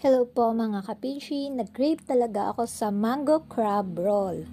Hello po mga kapichi, nag-crave talaga ako sa mango crab roll.